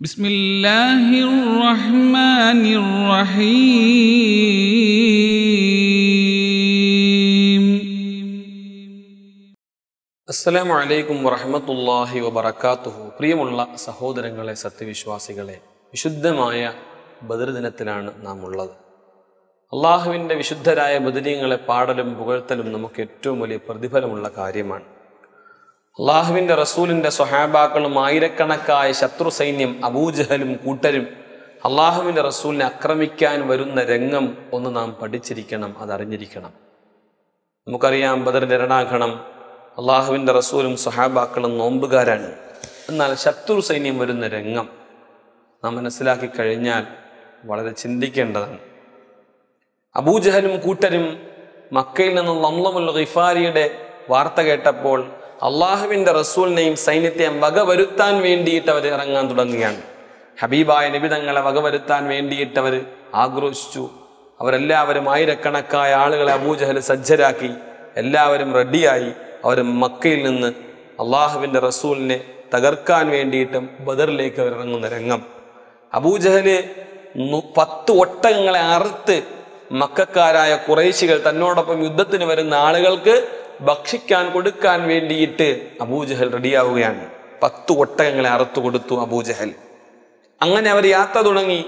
بسم الله الرحمن الرحيم അസ്സലാമു അലൈക്കും വറഹമത്തല്ലാഹി വബറക്കാത്തുഹു പ്രിയമുള്ള സഹോദരങ്ങളെ സത്യവിശ്വാസികളെ വിശുദ്ധമായ ബദർ ദിനത്തിലാണ് നാം ഉള്ളത് അള്ളാഹുവിൻ്റെ വിശുദ്ധരായ ബദരീങ്ങളെ പാടലും പുകഴ്ത്തലും നമുക്ക് ഏറ്റവും വലിയ പ്രതിഫലമുള്ള കാര്യമാണ് അള്ളാഹുവിന്റെ റസൂലിന്റെ സ്വഹാബാക്കളും ആയിരക്കണക്കായ ശത്രു സൈന്യം അബൂജഹലും കൂട്ടരും അള്ളാഹുവിന്റെ റസൂലിനെ ആക്രമിക്കാൻ വരുന്ന രംഗം ഒന്ന് നാം പഠിച്ചിരിക്കണം അതറിഞ്ഞിരിക്കണം. നമുക്കറിയാം ബദറിന്റെ രണാഘണം അള്ളാഹുവിന്റെ റസൂലും സഹാബാക്കളും നോമ്പുകാരാണ്. എന്നാൽ ശത്രു സൈന്യം വരുന്ന രംഗം നാം മനസ്സിലാക്കി കഴിഞ്ഞാൽ വളരെ ചിന്തിക്കേണ്ടതാണ്. അബൂജഹലും കൂട്ടരും മക്കയിൽ നിന്നുള്ള ലംലമുൽ ഖിഫാരിയുടെ വാർത്ത കേട്ടപ്പോൾ അള്ളാഹുവിന്റെ റസൂലിനെയും സൈന്യത്തെയും വകവരുത്താൻ വേണ്ടിയിട്ട് അവർ ഇറങ്ങാൻ തുടങ്ങുകയാണ്. ഹബീബായ നിബിതങ്ങളെ വകവരുത്താൻ വേണ്ടിയിട്ട് അവർ ആക്രോശിച്ചു അവരെല്ലാവരും ആയിരക്കണക്കായ ആളുകളെ അബൂജഹൽ സജ്ജരാക്കി. എല്ലാവരും റെഡിയായി. അവർ മക്കയിൽ നിന്ന് അള്ളാഹുവിന്റെ റസൂലിനെ തകർക്കാൻ വേണ്ടിയിട്ടും ബദറിലേക്ക് അവർ ഇറങ്ങുന്ന രംഗം. അബൂജഹൽ പത്ത് ഒട്ടകങ്ങളെ അറുത്ത് മക്കാരായ കുറേശികൾ തന്നോടൊപ്പം യുദ്ധത്തിന് വരുന്ന ആളുകൾക്ക് ഭക്ഷിക്കാൻ കൊടുക്കാൻ വേണ്ടിയിട്ട് അബൂജഹൽ റെഡിയാവുകയാണ്. പത്ത് ഒട്ടകങ്ങളെ അറുത്തു കൊടുത്തു അബൂജഹൽ അങ്ങനെ അവർ യാത്ര തുടങ്ങി.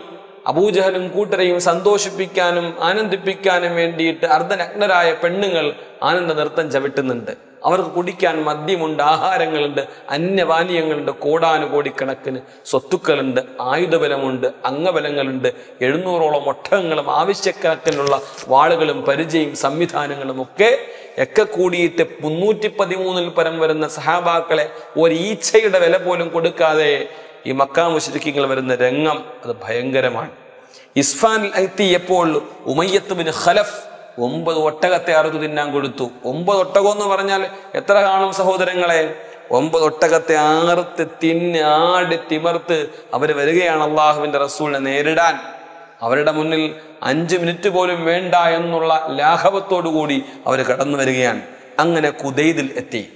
അബൂജഹലും കൂട്ടരെയും സന്തോഷിപ്പിക്കാനും ആനന്ദിപ്പിക്കാനും വേണ്ടിയിട്ട് അർദ്ധനഗ്നരായ പെണ്ണുങ്ങൾ ആനന്ദ നൃത്തം ചവിട്ടുന്നുണ്ട്. അവർക്ക് കുടിക്കാൻ മദ്യമുണ്ട് ആഹാരങ്ങളുണ്ട് അന്യപാനീയങ്ങളുണ്ട് കോടാനുകോടിക്കണക്കിന് സ്വത്തുക്കളുണ്ട് ആയുധബലമുണ്ട് അംഗബലങ്ങളുണ്ട് എഴുന്നൂറോളം ഒട്ടകങ്ങളും ആവശ്യക്കണക്കിനുള്ള വാളുകളും പരിചയം സംവിധാനങ്ങളും ഒക്കെ ഒക്കെ കൂടിയിട്ട് മുന്നൂറ്റി പതിമൂന്നിൽ പരം വരുന്ന സഹാബാക്കളെ ഒരു ഈച്ചയുടെ വില പോലും കൊടുക്കാതെ ഈ മക്കാ മുശ്രിക്കുകൾ വരുന്ന രംഗം അത് ഭയങ്കരമാണ്. ഇസ്ഫാനിൽ എത്തിയപ്പോൾ ഉമയ്യത്ത് ബിൻ ഖലഫ് ഒമ്പത് ഒട്ടകത്തെ അറുതു തിന്നാൻ കൊടുത്തു. ഒമ്പത് ഒട്ടകം എന്ന് പറഞ്ഞാൽ എത്ര കാണും സഹോദരങ്ങളെ? ഒമ്പത് ഒട്ടകത്തെ ആർത്ത് തിന്ന് ആടി തിമർത്ത് അവർ വരികയാണ് അള്ളാഹുവിന്റെ റസൂലിനെ നേരിടാൻ. അവരുടെ മുന്നിൽ അഞ്ച് മിനിറ്റ് പോലും വേണ്ട എന്നുള്ള ലാഘവത്തോടു കൂടി അവർ കടന്നു വരികയാണ്. അങ്ങനെ കുതൈദിൽ എത്തി.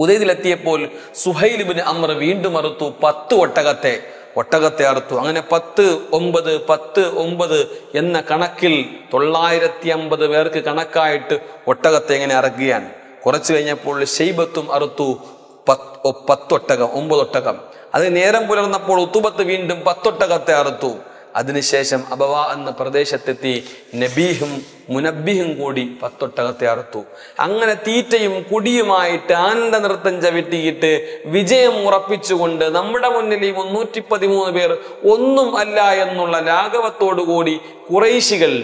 കുതൈദിലെത്തിയപ്പോൾ സുഹൈലിബിന് അമർ വീണ്ടും അറുത്തു പത്ത് ഒട്ടകത്തെ ഒട്ടകത്തെ അറുത്തു. അങ്ങനെ പത്ത് ഒമ്പത് പത്ത് ഒമ്പത് എന്ന കണക്കിൽ തൊള്ളായിരത്തി അമ്പത് പേർക്ക് കണക്കായിട്ട് ഒട്ടകത്തെ ഇങ്ങനെ അറക്കുകയാണ്. കുറച്ചു കഴിഞ്ഞപ്പോൾ ഷെയ്ബത്തും അറുത്തു പത്ത് പത്തൊട്ടകം ഒമ്പതൊട്ടകം. അത് നേരം പുലർന്നപ്പോൾ ഉത്തുബത്ത് വീണ്ടും പത്തൊട്ടകത്തെ അറുത്തു. അതിനുശേഷം അബവ എന്ന പ്രദേശത്തെത്തി നബീഹും മുനബിഹും കൂടി പത്തൊട്ടകത്തെ അറുത്തു. അങ്ങനെ തീറ്റയും കുടിയുമായിട്ട് ആനന്ദ നൃത്തം ചവിട്ടിയിട്ട് വിജയം ഉറപ്പിച്ചുകൊണ്ട് നമ്മുടെ മുന്നിൽ ഈ മുന്നൂറ്റി പതിമൂന്ന് പേർ ഒന്നും അല്ല എന്നുള്ള ലാഘവത്തോടുകൂടി കുറേശികൾ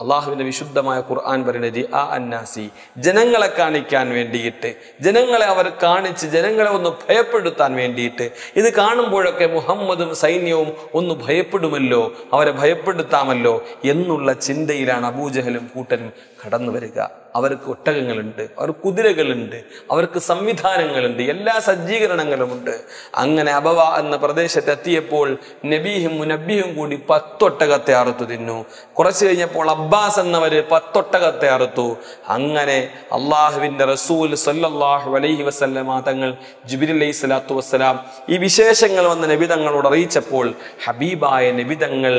അള്ളാഹുവിന്റെ വിശുദ്ധമായ ഖുർആൻ പറയുന്നത് ആ അന്നാസി. ജനങ്ങളെ കാണിക്കാൻ വേണ്ടിയിട്ട് ജനങ്ങളെ അവർ കാണിച്ച് ജനങ്ങളെ ഒന്ന് ഭയപ്പെടുത്താൻ വേണ്ടിയിട്ട്. ഇത് കാണുമ്പോഴൊക്കെ മുഹമ്മദും സൈന്യവും ഒന്ന് ഭയപ്പെടുമല്ലോ അവരെ ഭയപ്പെടുത്താമല്ലോ എന്നുള്ള ചിന്തയിലാണ് അബൂജഹലും കൂട്ടനും കടന്നു വരിക അവർക്ക് ഒട്ടകങ്ങളുണ്ട് അവർ കുതിരകളുണ്ട് അവർക്ക് സംവിധാനങ്ങളുണ്ട് എല്ലാ സജ്ജീകരണങ്ങളുമുണ്ട്. അങ്ങനെ അബവ എന്ന പ്രദേശത്ത് എത്തിയപ്പോൾ നബീഹും മുനബിയും കൂടി പത്തൊട്ടകത്തെ അറുത്തു തിന്നു. കുറച്ചു കഴിഞ്ഞപ്പോൾ അബ്ബാസ് എന്നവര് പത്തൊട്ടകത്തെ അറുത്തു. അങ്ങനെ അള്ളാഹുവിന്റെ റസൂൽ സല്ലാഹു അലൈഹി വസ്ലമ തങ്ങൾ ജിബിരി അലൈഹി സ്വലാത്തു വസ്സലാം ഈ വിശേഷങ്ങൾ വന്ന നബി തങ്ങളോട് അറിയിച്ചപ്പോൾ ഹബീബായ നബി തങ്ങൾ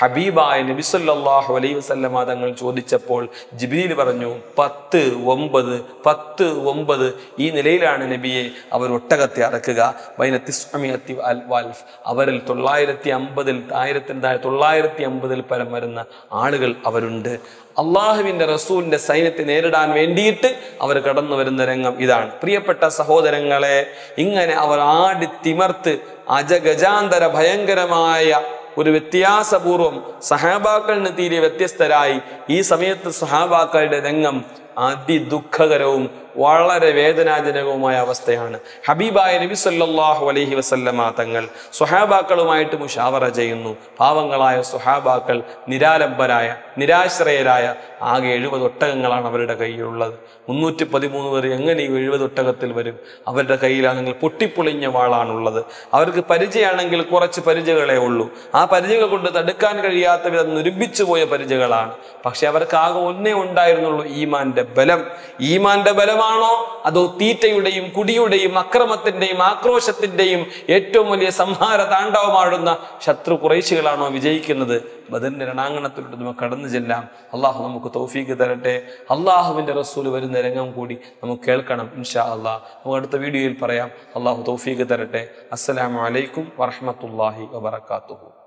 ഹബീബായ നബി സല്ലല്ലാഹു അലൈഹി വസ്ലമ തങ്ങൾ ചോദിച്ചപ്പോൾ ജിബ്രീൽ പറഞ്ഞു പത്ത് ഒമ്പത് പത്ത് ഒമ്പത് ഈ നിലയിലാണ് നബിയെ അവർ ഒട്ടകത്തെ അറക്കുക. ബൈനത്തിസ്അമിയത്തി അൽ വാൽഫ് അവരിൽ തൊള്ളായിരത്തി അമ്പതിൽ ആയിരത്തിന് താഴെ തൊള്ളായിരത്തി അമ്പതിൽ പരം വരുന്ന ആളുകൾ അവരുണ്ട്. അള്ളാഹുവിന്റെ റസൂലിന്റെ സൈന്യത്തെ നേരിടാൻ വേണ്ടിയിട്ട് അവർ കടന്നു വരുന്ന രംഗം ഇതാണ്. പ്രിയപ്പെട്ട സഹോദരങ്ങളെ ഇങ്ങനെ അവർ ആടി തിമർത്ത് അജഗജാന്തര ഭയങ്കരമായ ഒരു വ്യത്യാസപൂർവം സഹാബാക്കളിന് തീരെ വ്യത്യസ്തരായി. ഈ സമയത്ത് സഹാബാക്കളുടെ രംഗം അതിദുഃഖകരവും വളരെ വേദനാജനകവുമായ അവസ്ഥയാണ്. ഹബീബായ നബി സല്ലാഹു അലഹി വസല്ലമ തങ്ങൾ സുഹാബാക്കളുമായിട്ട് മുഷാവറ ചെയ്യുന്നു. പാവങ്ങളായ സുഹാബാക്കൾ നിരാലംബരായ നിരാശ്രയരായ ആകെ എഴുപത് ഒട്ടകങ്ങളാണ് അവരുടെ കയ്യിലുള്ളത്. മുന്നൂറ്റി പതിമൂന്ന് പേർ എങ്ങനെ ഈ എഴുപത് ഒട്ടകത്തിൽ വരും? അവരുടെ കയ്യിലാണെങ്കിൽ പൊട്ടിപ്പൊളിഞ്ഞ വാളാണുള്ളത്. അവർക്ക് പരിചയമാണെങ്കിൽ കുറച്ച് പരിചയകളെ ഉള്ളൂ. ആ പരിചയകൾ കൊണ്ട് തടുക്കാൻ കഴിയാത്ത വിധം നുരുമ്പിച്ചു പോയ പരിചയകളാണ് പക്ഷെ അവർക്ക് ആകെ ഒന്നേ ഉണ്ടായിരുന്നുള്ളൂ ഈമാന്റെ ബലം. ഈമാന്റെ ബലമാണോ? അതോ തീറ്റയുടെയും കുടിയുടെയും അക്രമത്തിന്റെയും ആക്രോശത്തിന്റെയും ഏറ്റവും വലിയ സംഹാര താണ്ഡവമാടുന്ന ശത്രു കുറേശികളാണോ വിജയിക്കുന്നത്? ബദറിന്റെ രണാങ്കണത്തിലൂടെ നമുക്ക് കടന്നു ചെല്ലാം. അള്ളാഹു നമുക്ക് തൗഫീക്ക് തരട്ടെ. അള്ളാഹുവിന്റെ റസൂൽ വരുന്ന രംഗം കൂടി നമുക്ക് കേൾക്കണം ഇൻഷാ അള്ളാഹ് നമുക്ക് അടുത്ത വീഡിയോയിൽ പറയാം. അള്ളാഹു തൗഫീക്ക് തരട്ടെ. അസ്സലാമു അലൈക്കും വറഹമത്തല്ലാഹി വബർക്കാത്തുഹു